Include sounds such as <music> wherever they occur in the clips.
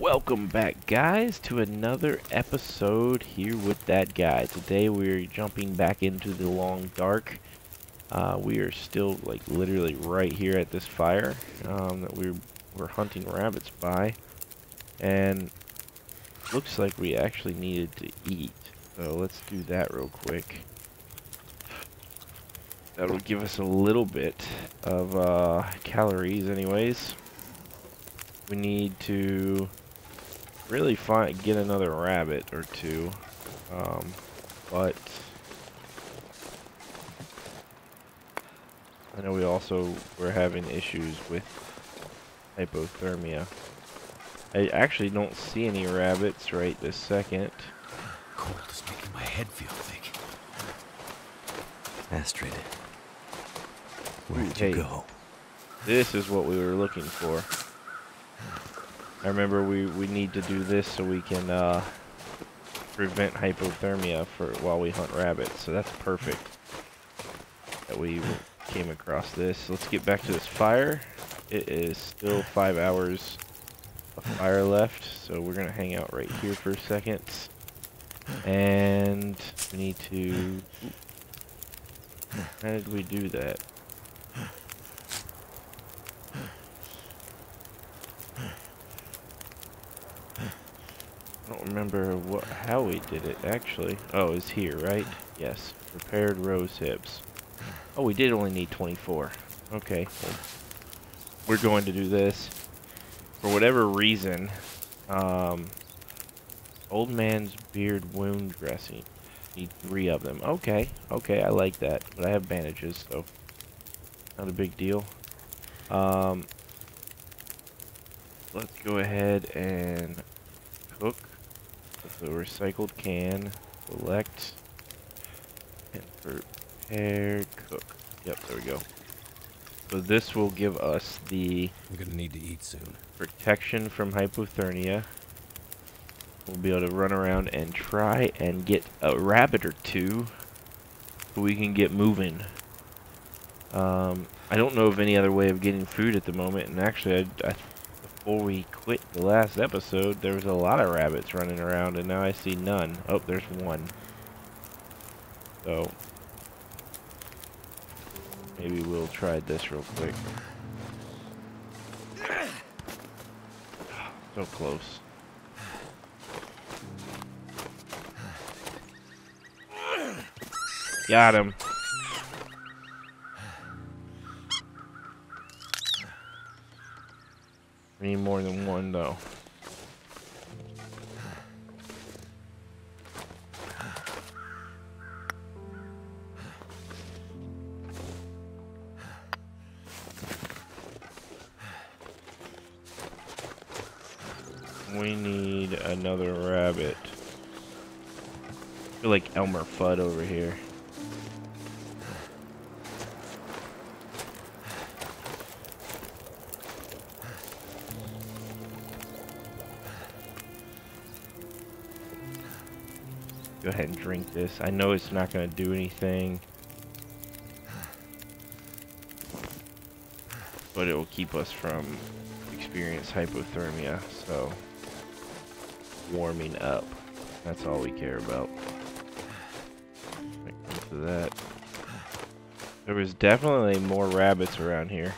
Welcome back guys to another episode here with that guy. Today we're jumping back into the long dark. Uh, we are still like literally right here at this fire um, that we're, we're hunting rabbits by. And looks like we actually needed to eat. So let's do that real quick. That'll give us a little bit of uh, calories anyways. We need to really find get another rabbit or two. Um, but I know we also were having issues with hypothermia. I actually don't see any rabbits right this second. Cold is making my head feel thick. Astrid, where did Hey. you go? This is what we were looking for. I remember we, we need to do this so we can uh, prevent hypothermia for while we hunt rabbits. So that's perfect that we came across this. Let's get back to this fire. It is still five hours of fire left, so we're gonna hang out right here for a second. And we need to. How did we do that? Remember what how we did it actually. Oh, it's here, right? Yes. Prepared rose hips. Oh, we did only need 24. Okay. well, we're going to do this. For whatever reason, um, old man's beard wound dressing. Need three of them. Okay. Okay, I like that. But I have bandages, so not a big deal. Um, let's go ahead and cook the recycled can, select, and prepare, cook. Yep, there we go. So this will give us the I'm gonna need to eat soon. protection from hypothermia. We'll be able to run around and try and get a rabbit or two so we can get moving. Um, I don't know of any other way of getting food at the moment, and actually, I, I, before we quit the last episode, there was a lot of rabbits running around, and now I see none. Oh, there's one. So, maybe we'll try this real quick. <sighs> So close. Got him. We need more than one though. We need another rabbit. I feel like Elmer Fudd over here. Ahead and drink this. I know it's not going to do anything. But it will keep us from experience hypothermia, so warming up. That's all we care about. That. There was definitely more rabbits around here.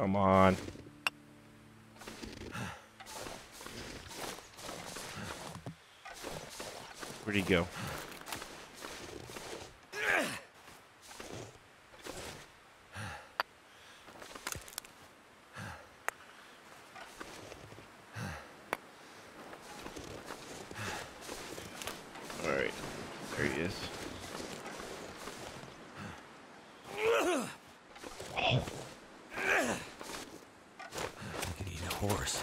Come on. Where'd he go? horse.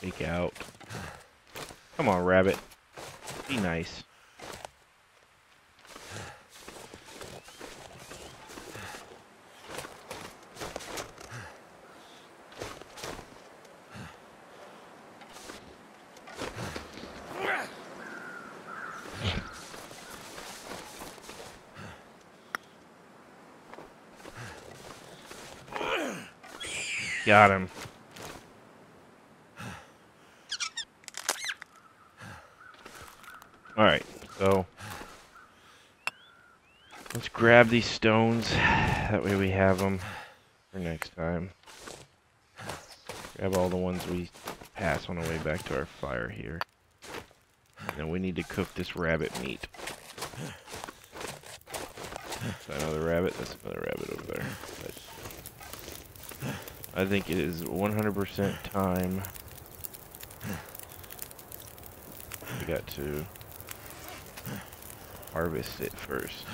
Take out. Come on, rabbit. Be nice. Got him. Alright, so let's grab these stones. That way we have them for next time. Grab all the ones we pass on the way back to our fire here. And we need to cook this rabbit meat. Another rabbit. That's another rabbit over there. I think it is 100% time. We got to harvest it first.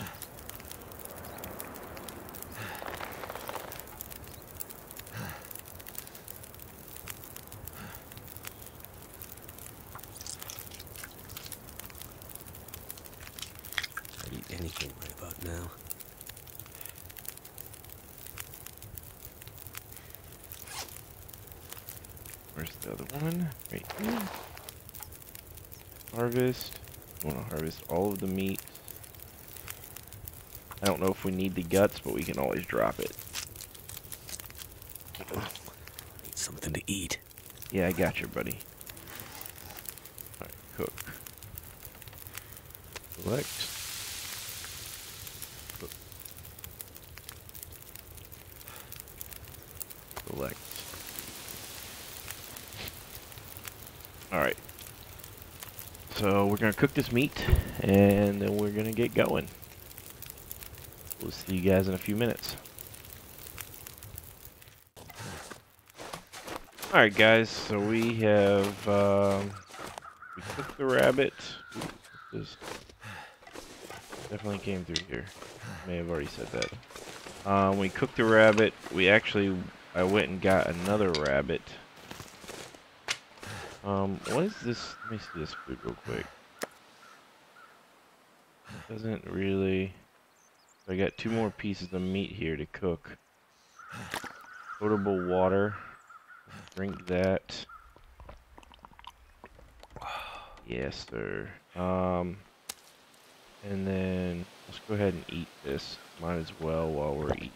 I'd eat anything right about now. Where's the other one? Right here. Harvest. I want to harvest all of the meat. I don't know if we need the guts, but we can always drop it. Need something to eat. Yeah, I got you, buddy. Alright, cook. Select. Select. Alright. So we're gonna cook this meat and then we're gonna get going. We'll see you guys in a few minutes. Alright guys, so we have um, we cooked the rabbit. Definitely came through here. May have already said that. Um, we cooked the rabbit. We actually I went and got another rabbit. Um, what is this? Let me see this food real quick. It doesn't really. I got two more pieces of meat here to cook. Potable water. Drink that. Yes, sir. Um, and then let's go ahead and eat this. Might as well while we're eating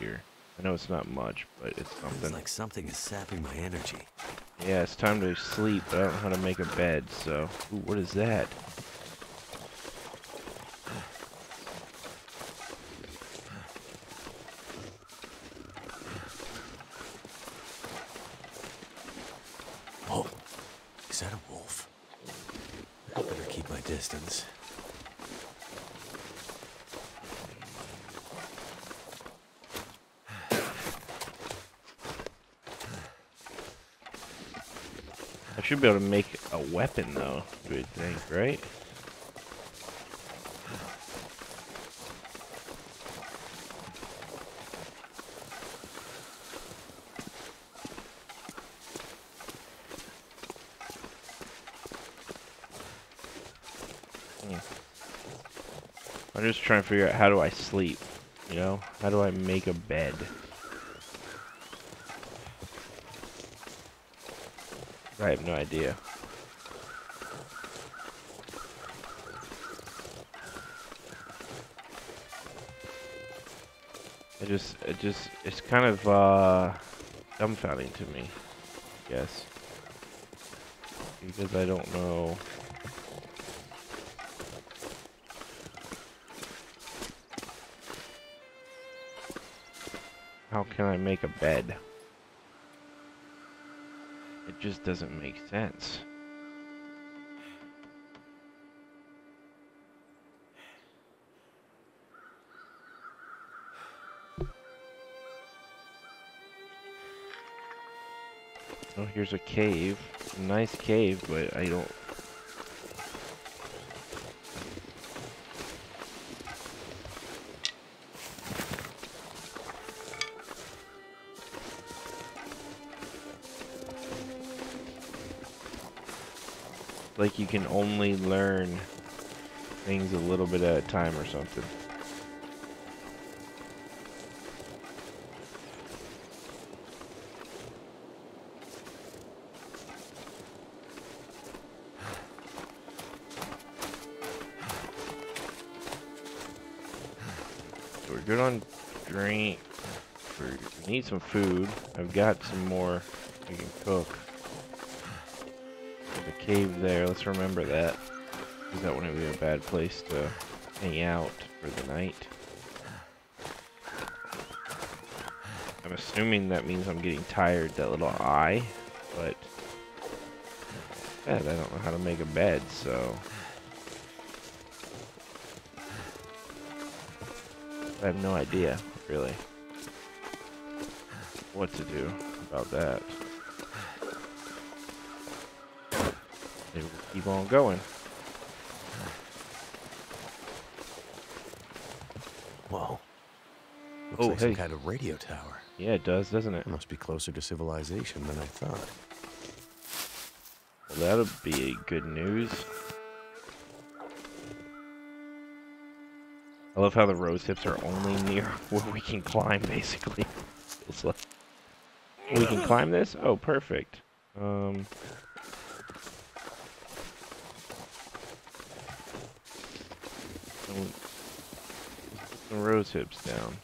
here. I know it's not much, but it's something. like something is sapping my energy. Yeah, it's time to sleep, but I don't know how to make a bed, so... Ooh, what is that? Oh, is that a wolf? I better keep my distance. I should be able to make a weapon, though, you would think, right? Trying to figure out how do I sleep, you know? How do I make a bed? I have no idea. It just, it just, it's kind of, uh, dumbfounding to me, I guess. Because I don't know. I make a bed? It just doesn't make sense. Oh, here's a cave. Nice cave, but I don't... like you can only learn things a little bit at a time or something. So we're good on drink. We need some food. I've got some more we can cook. Cave there. Let's remember that. Because that wouldn't be a bad place to hang out for the night. I'm assuming that means I'm getting tired, that little eye, but I don't know how to make a bed, so I have no idea, really, what to do about that. Maybe we'll keep on going. Whoa. Looks Oh, like some kind of radio tower. Yeah, it does, doesn't it? It must be closer to civilization than I thought. Well, that'll be good news. I love how the rose hips are only near <laughs> where we can climb, basically. Like, we can climb this? Oh, perfect. Um, so let's put some rose hips down.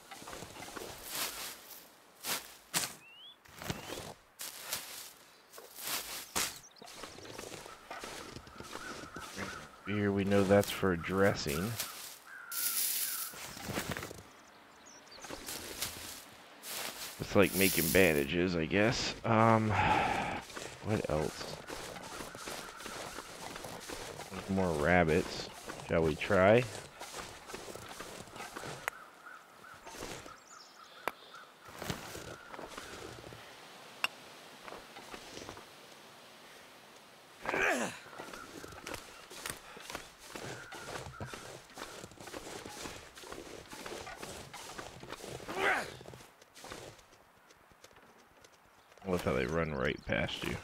Here we know that's for dressing. It's like making bandages, I guess. Um, what else? More rabbits. Shall we try? I love how they run right past you.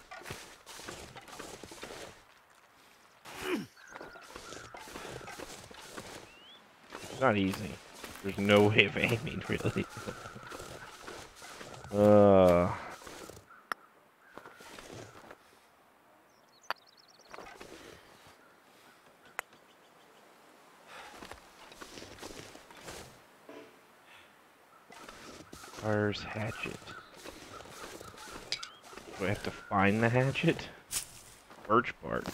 It's not easy. There's no way of aiming, <laughs> really. uh. Fire's hatchet. Do I have to find the hatchet? Birch bark.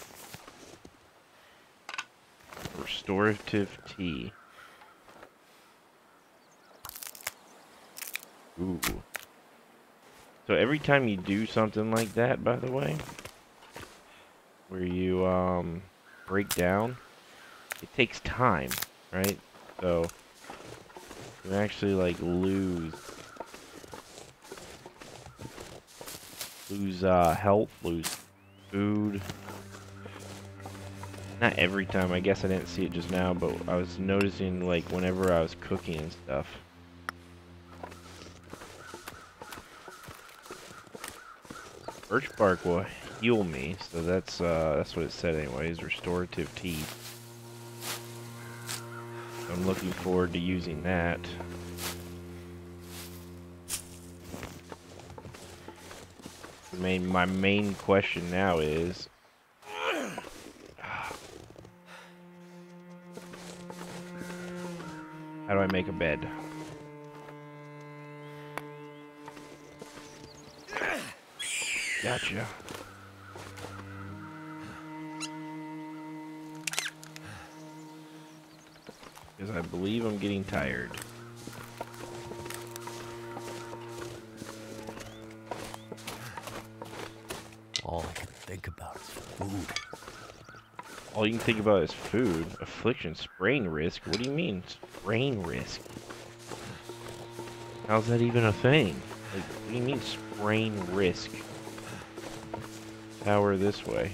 Restorative tea. Ooh. So every time you do something like that, by the way, where you um break down, it takes time, right? So you actually like lose lose uh, health, lose food. Not every time, I guess I didn't see it just now, but I was noticing like whenever I was cooking and stuff. Birch bark will heal me, so that's uh, that's what it said anyways, restorative tea. I'm looking forward to using that. Main, my main question now is, how do I make a bed? Gotcha. Because I believe I'm getting tired. All you can think about is food, affliction, sprain risk. What do you mean, sprain risk? How's that even a thing? Like, what do you mean, sprain risk? Power this way.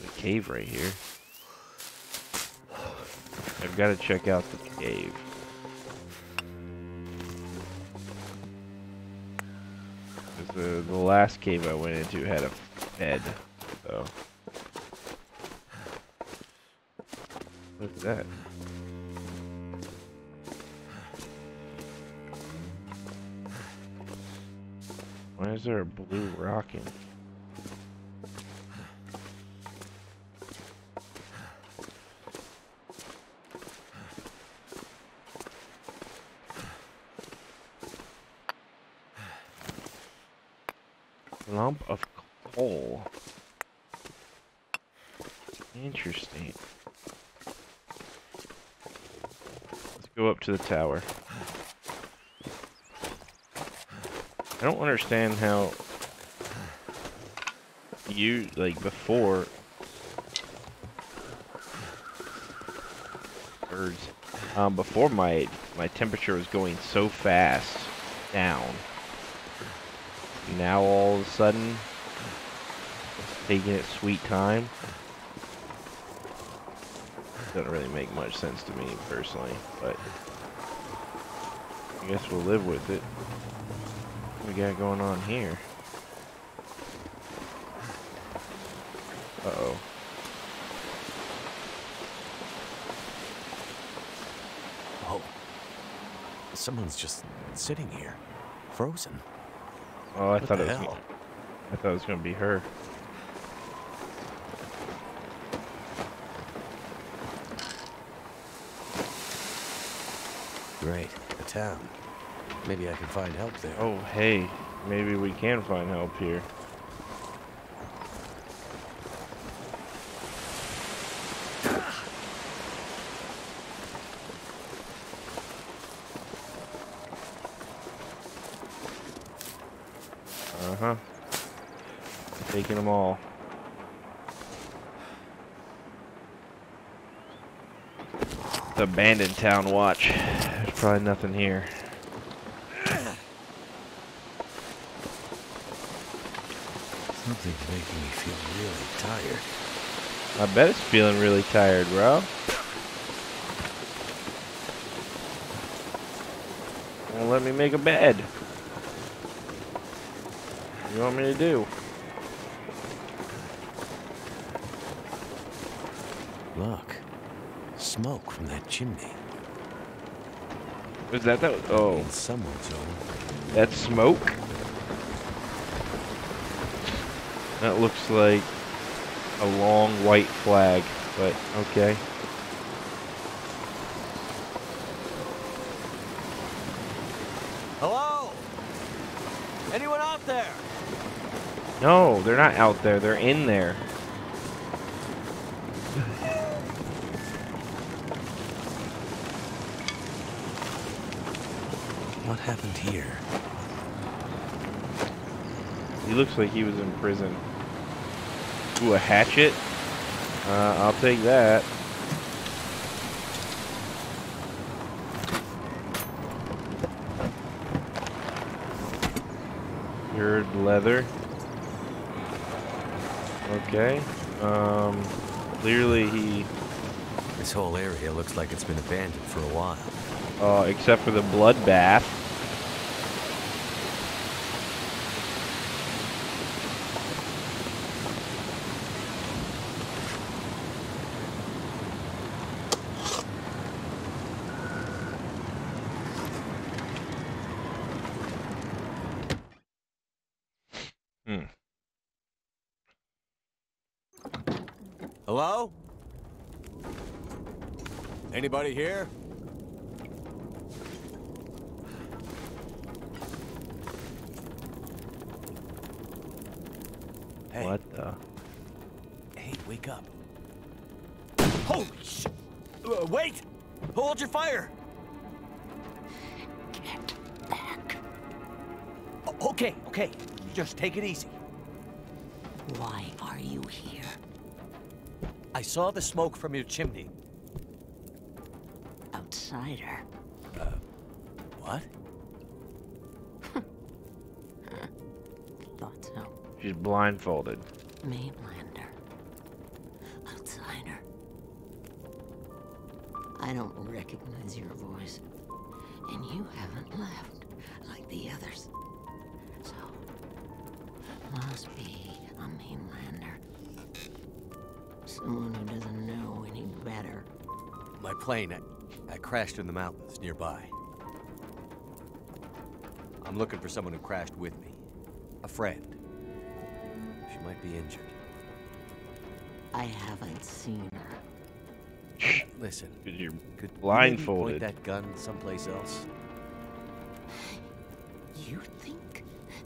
The cave right here. I've got to check out the cave. The, the last cave I went into had a bed. So look at that. Why is there a blue rocking? Lump of coal. Interesting. Let's go up to the tower. I don't understand how you like before birds um before my my temperature was going so fast down now all of a sudden it's taking its sweet time doesn't really make much sense to me personally but I guess we'll live with it what we got going on here uh-oh Oh. Someone's just sitting here. Frozen. oh I What thought it was hell? I thought it was gonna be her Great. A town. Maybe I can find help there. Oh, hey, maybe we can find help here. Uh-huh. Taking them all. It's abandoned town watch. Probably nothing here. Something's making me feel really tired. I bet it's feeling really tired, bro. Well, let me make a bed. What do you want me to do? Look. Smoke from that chimney. Is that oh. that? Oh, In someone's home. that's smoke? That looks like a long white flag, but okay. Hello? Anyone out there? No, they're not out there. They're in there. What happened here? He looks like he was in prison. Ooh, a hatchet? Uh, I'll take that. Cured leather. Okay. Um, clearly he, This whole area looks like it's been abandoned for a while. Uh, except for the bloodbath. Hmm. Hello? Anybody here? Take it easy. Why are you here? I saw the smoke from your chimney. Outsider. Uh, What? Thought so. She's blindfolded. Mainlander. Outsider. I don't recognize your voice. And you haven't left like the others. So, must be a mainlander. Someone who doesn't know any better. My plane, I, I crashed in the mountains nearby. I'm looking for someone who crashed with me. A friend. She might be injured. I haven't seen her. Listen, Because you're could you Blindfolded. point that gun someplace else? You think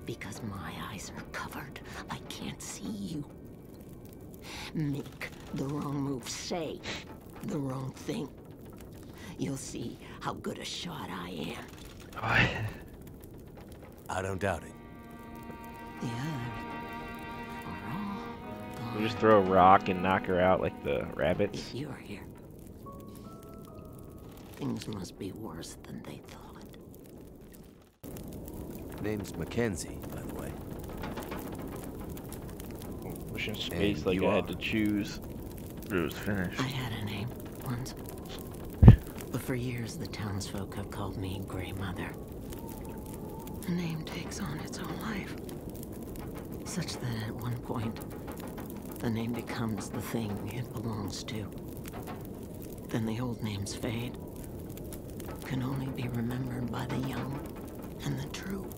because my eyes are covered, I can't see you? Make the wrong move, say the wrong thing. You'll see how good a shot I am. I don't doubt it. The others are all We'll just throw a rock and knock her out like the rabbits. If you're here, things must be worse than they thought. Name's Mackenzie, by the space And like you I had to choose. It was finished. I had a name once. But for years, the townsfolk have called me Grey Mother. A name takes on its own life. Such that at one point, the name becomes the thing it belongs to. Then the old names fade. Can only be remembered by the young and the true.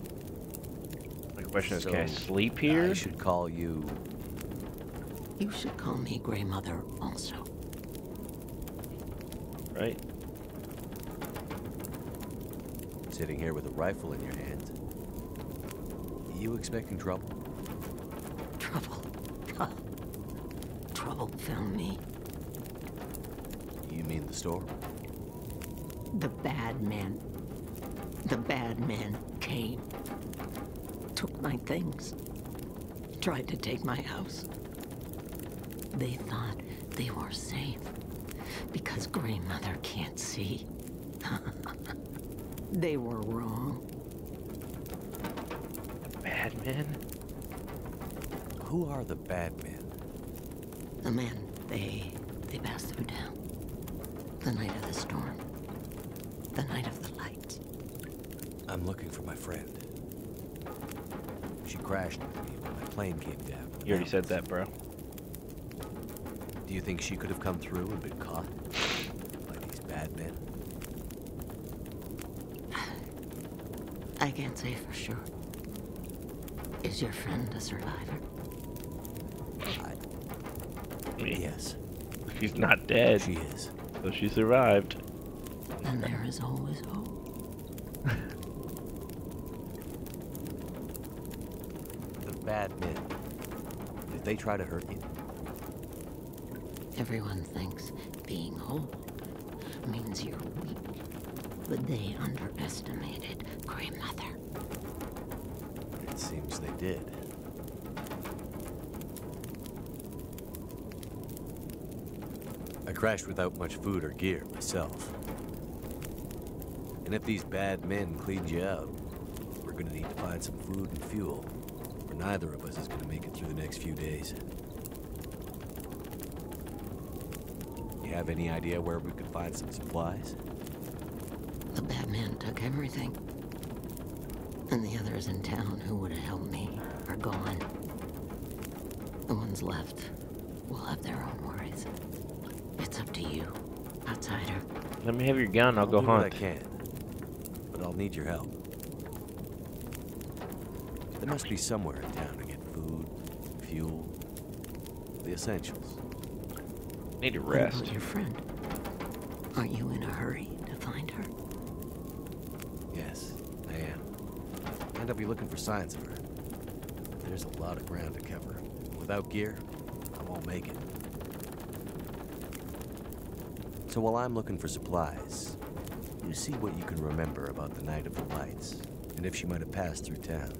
My question is, can I sleep here? I should call you. You should call me Grey Mother also. Right? Sitting here with a rifle in your hand. You expecting trouble? Trouble. Trouble found me. You mean the storm? The bad men. The bad men came. Took my things. Tried to take my house. They thought they were safe. Because Grey Mother can't see. <laughs> they were wrong. Bad men? Who are the bad men? The men, they they passed through town. The night of the storm. The night of the lights. I'm looking for my friend. She crashed with me when my plane came down. You already said that, bro. Do you think she could have come through and been caught by these bad men? I can't say for sure. Is your friend a survivor? I, Me. yes, She's not dead, she is. so she survived. And there is always hope. The bad men. Did they try to hurt you? Everyone thinks being whole means you're weak. But they underestimated Grey Mother. It seems they did. I crashed without much food or gear myself. And if these bad men cleaned you out, we're gonna need to find some food and fuel. Or neither of us is gonna make it through the next few days. You have any idea where we could find some supplies? The bad men took everything. And the others in town who would have helped me are gone. The ones left will have their own worries. It's up to you, outsider. Let me have your gun, I'll, go do what hunt. I can, but I'll need your help. There must be somewhere in town to get food, fuel, the essentials. Need to What rest. about your friend? Are you in a hurry to find her? Yes, I am. And I'll be looking for signs of her. There's a lot of ground to cover. Without gear, I won't make it. So while I'm looking for supplies, you see what you can remember about the night of the lights, and if she might have passed through town.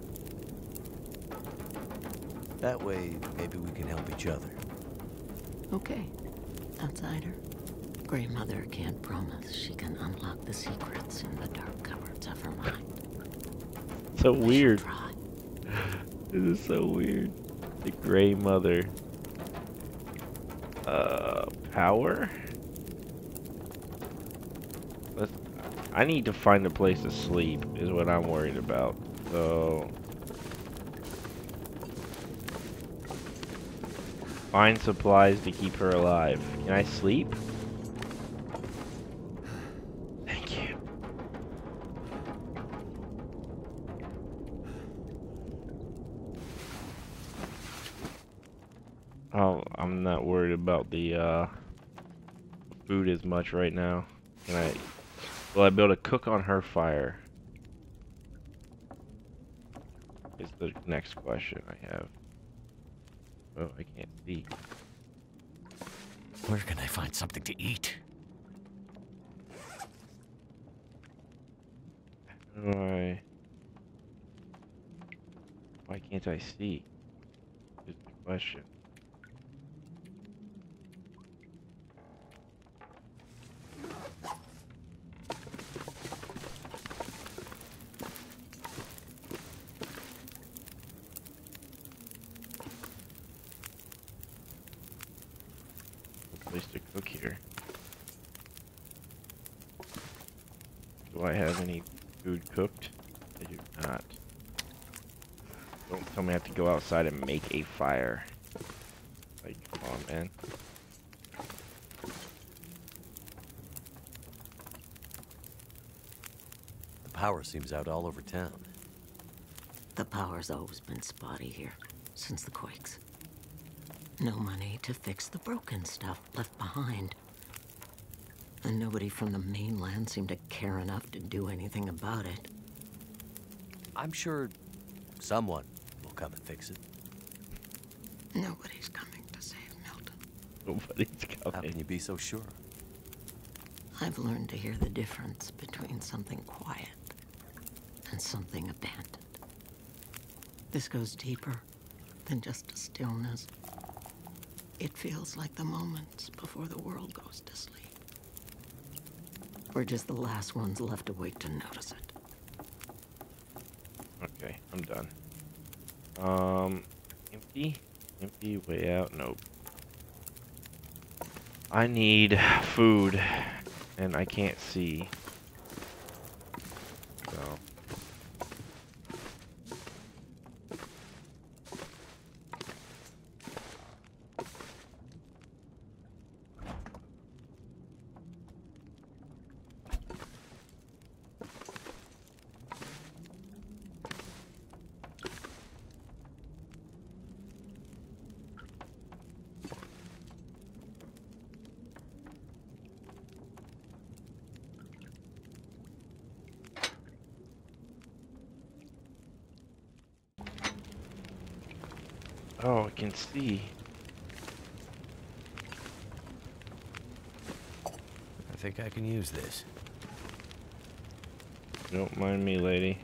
That way, maybe we can help each other. Okay, outsider. Grey Mother can't promise she can unlock the secrets in the dark cupboards of her mind. So But weird. <laughs> This is so weird. The Grey Mother. Uh, power? Let's, I need to find a place to sleep, is what I'm worried about. So. Find supplies to keep her alive. Can I sleep? Thank you. Oh, I'm not worried about the uh, food as much right now. Can I? Will I be able to cook on her fire? Is the next question I have. Oh, I can't see. Where can I find something to eat? How do I? Why can't I see? Is the question. No place to cook here. Do I have any food cooked? I do not. Don't tell me I have to go outside and make a fire. Like, come on, man. The power seems out all over town. The power's always been spotty here, since the quakes. No money to fix the broken stuff left behind. And nobody from the mainland seemed to care enough to do anything about it. I'm sure someone will come and fix it. Nobody's coming to save Milton. Nobody's coming. How can you be so sure? I've learned to hear the difference between something quiet and something abandoned. This goes deeper than just a stillness. It feels like the moments before the world goes to sleep. We're just the last ones left awake to notice it. Okay, I'm done. Um, empty? Empty, way out? Nope. I need food, and I can't see. So. Oh, I can see. I think I can use this. Don't mind me, lady.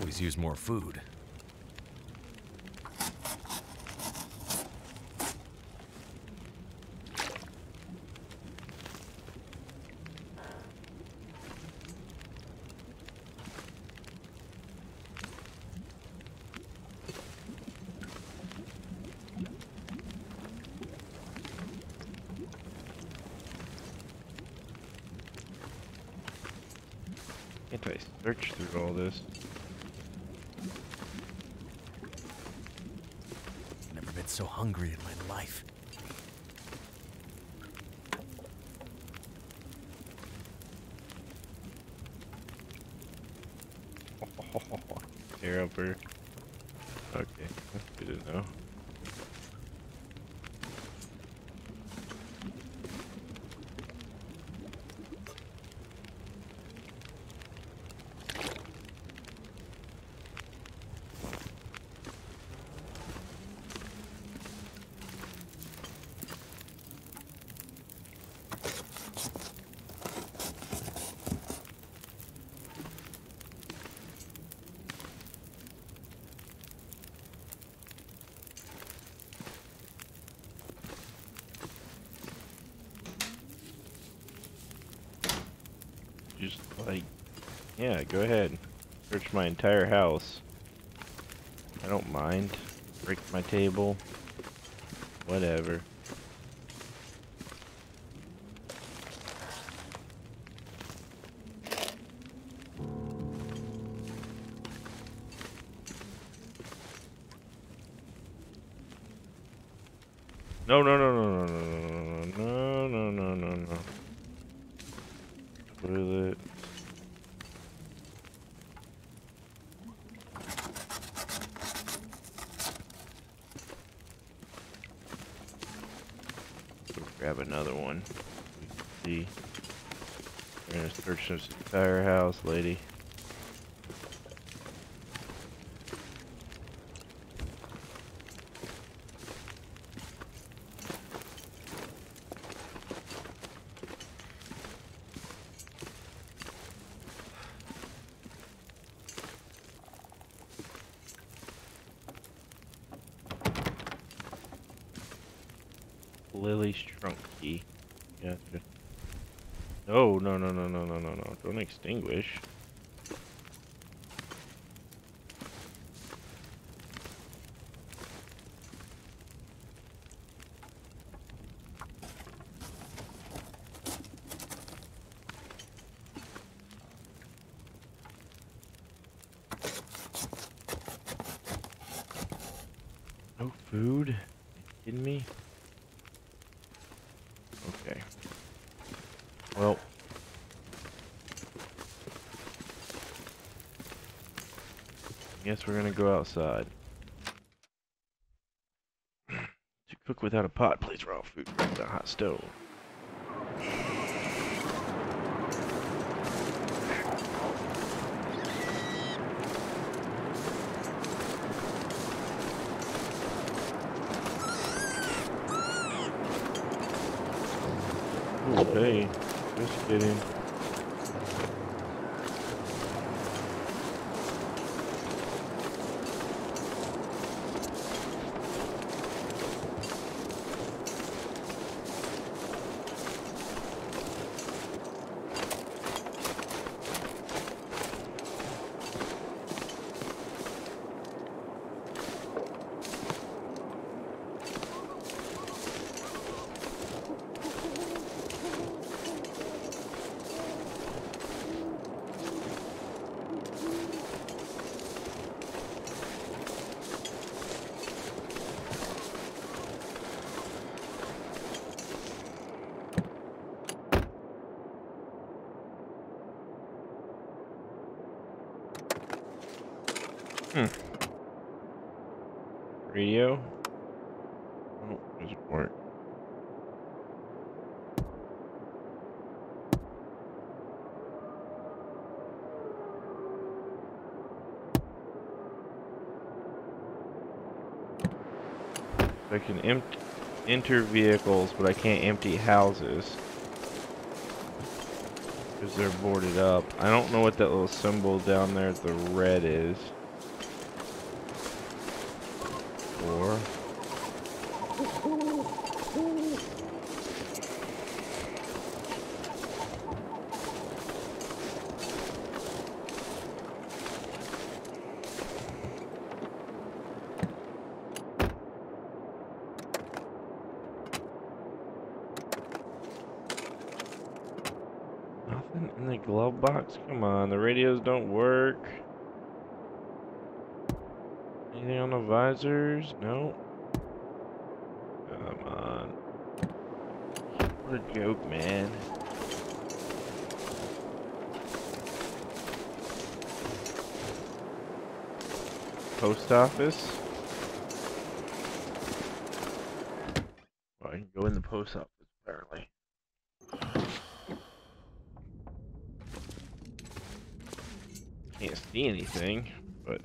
Always use more food. Can't I search through all this? Never been so hungry in my life. <laughs> Hair upper. Okay, good know. Just like, yeah, go ahead. Search my entire house. I don't mind. Break my table. Whatever. lady. Lily's trunk key. Yeah, good. No, no, no, no, no, no, no, no. Don't extinguish. No food? You kidding me? Okay. Well. We're gonna go outside. <clears throat> to cook without a pot, please raw food with a hot stove. Okay, just kidding. Radio? Oh, doesn't work. I can enter vehicles, but I can't empty houses. Because they're boarded up. I don't know what that little symbol down there at the red is. Or... Nothing in the glove box? Come on, the radios don't work. Anything on the visors? No. Come on. What a joke, man. Post office? Well, I can go in the post office, see anything, but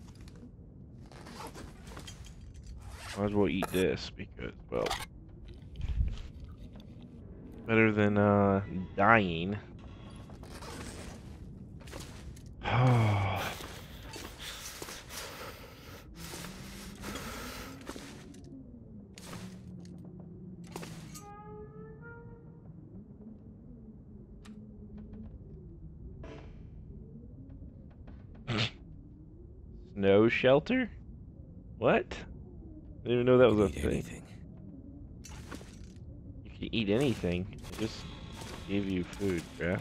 might as well eat this because, well, better than uh dying. Snow shelter? What? I didn't even know that was a thing. anything. You can eat anything. I just give you food, bruh.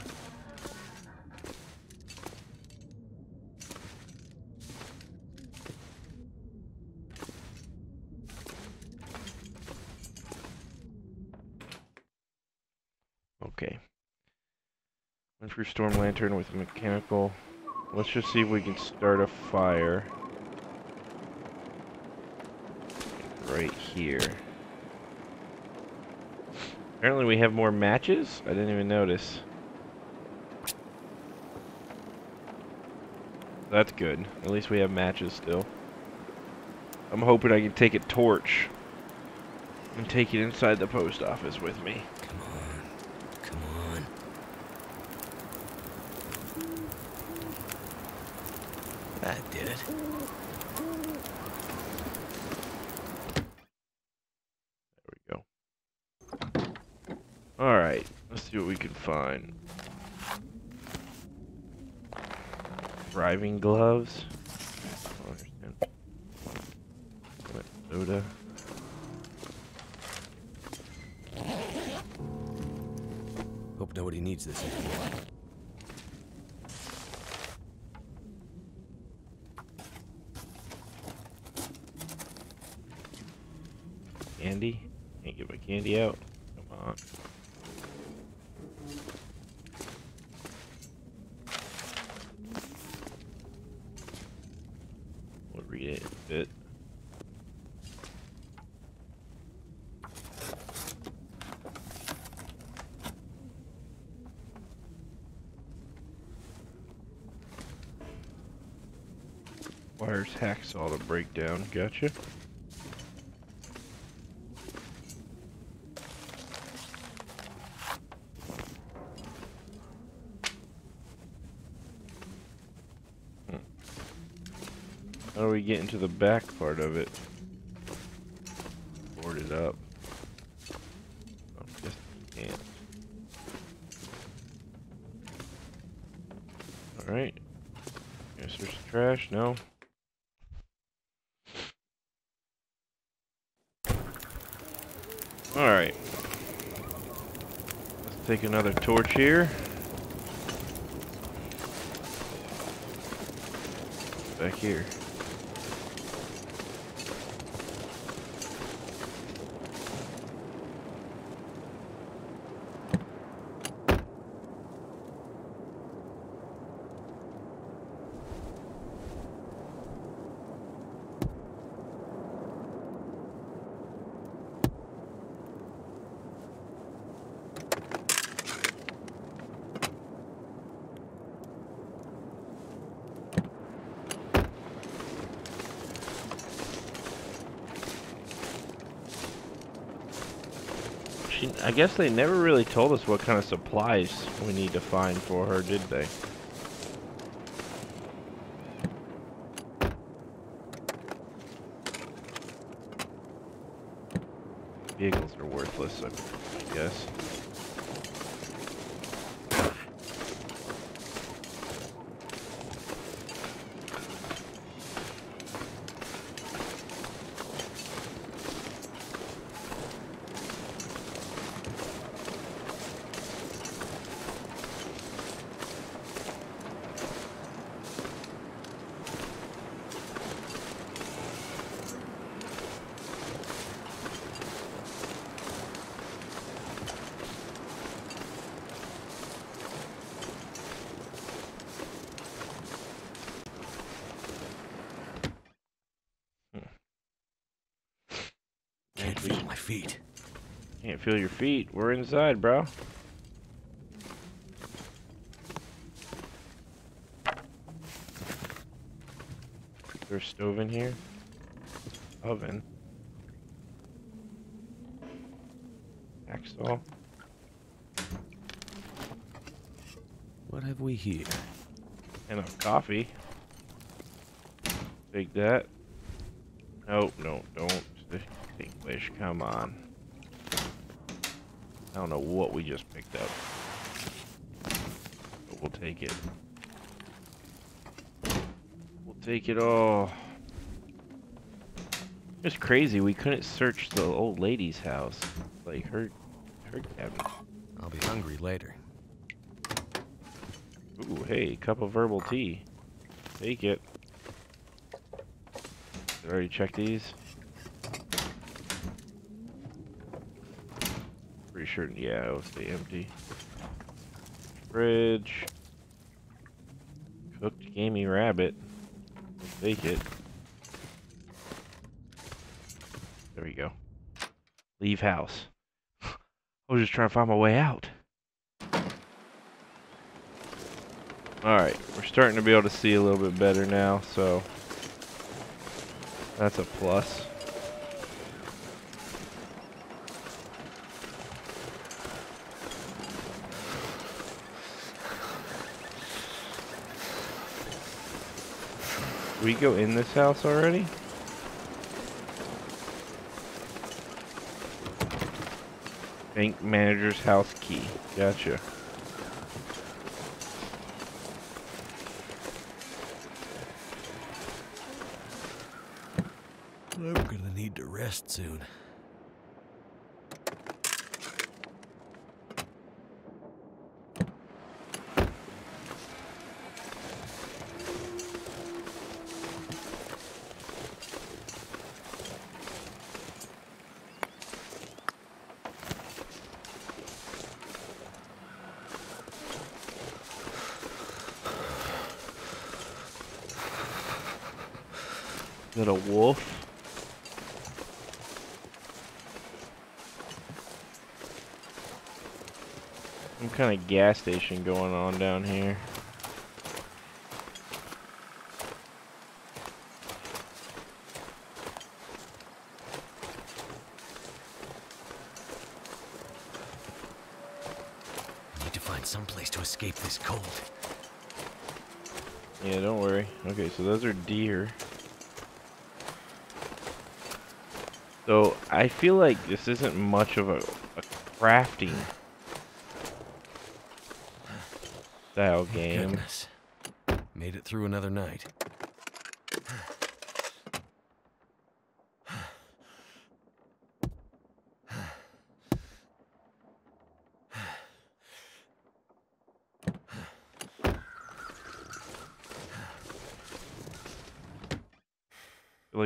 Okay. Winter storm lantern with mechanical. Let's just see if we can start a fire. Right here. Apparently we have more matches? I didn't even notice. That's good. At least we have matches still. I'm hoping I can take a torch and take it inside the post office with me. Come on. Come on. That did it. There we go. Alright, let's see what we can find. Driving gloves. I don't understand. What, Soda. Hope nobody needs this anymore. Candy? Can't get my candy out. Come on. We'll read it a bit. Wires hacksaw to break down. Gotcha. Get into the back part of it? Board it up. Oh, we can't. Alright. Guess there's trash? No. Alright. Let's take another torch here. Back here. She, I guess they never really told us what kind of supplies we need to find for her, did they? Vehicles are worthless, I I guess. Can't feel my feet. Can't feel your feet. We're inside, bro. Is there a stove in here? Oven. Hacksaw. What have we here? And a coffee. Take that. Nope, no, don't. Speak English, come on. I don't know what we just picked up. But we'll take it. We'll take it all. It's crazy. We couldn't search the old lady's house, like her, her cabinet. I'll be hungry later. Ooh, hey, cup of herbal tea. Take it. Did I already check these? Sure, yeah, it was the empty. Fridge. Cooked gamey rabbit. We'll take it. There we go. Leave house. <laughs> I was just trying to find my way out. Alright, we're starting to be able to see a little bit better now, so that's a plus. We go in this house already? Bank manager's house key. Gotcha. I'm gonna need to rest soon. Is that a wolf? Some kind of gas station going on down here. Need to find some place to escape this cold. Yeah, don't worry. Okay, so those are deer. So, I feel like this isn't much of a, a crafting style oh, game. Goodness. Made it through another night.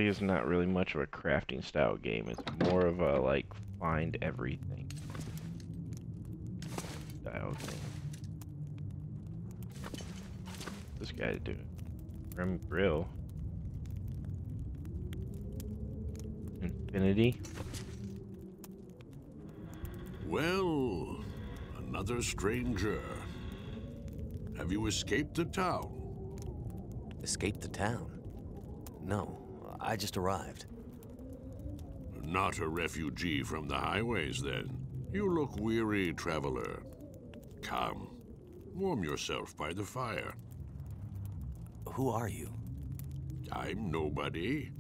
it's not really much of a crafting style game. It's more of a like find everything style game. This guy doing Grim Grill. Infinity. Well, another stranger. Have you escaped the town? Escaped the town? No, I just arrived. Not a refugee from the highways, then. You look weary, traveler. Come, warm yourself by the fire. Who are you? I'm nobody.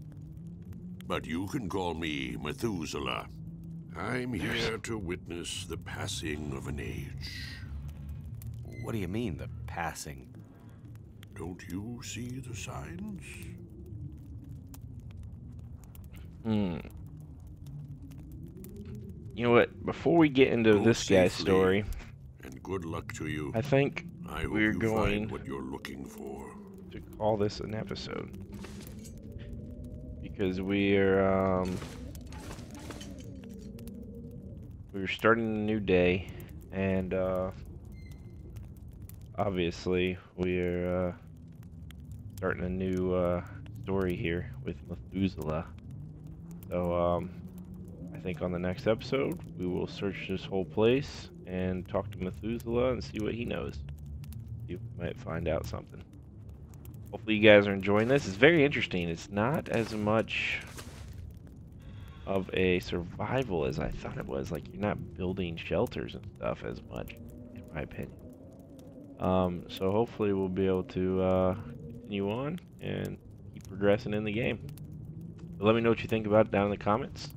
But you can call me Methuselah. I'm here to witness the passing of an age. What do you mean, the passing? Don't you see the signs? Hmm. You know what? Before we get into Go this guy's story, And good luck to you. I think I hope we're you going find what you're looking for. To call this an episode. Because we're um we're starting a new day and uh obviously we're uh starting a new uh story here with Methuselah. So um I think on the next episode we will search this whole place and talk to Methuselah and see what he knows. You might find out something Hopefully you guys are enjoying this. It's very interesting. It's not as much of a survival as I thought it was. Like you're not building shelters and stuff as much, in my opinion. Um, so hopefully we'll be able to uh, continue on and keep progressing in the game. But let me know what you think about it down in the comments.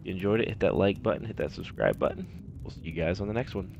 If you enjoyed it, hit that like button, hit that subscribe button. We'll see you guys on the next one.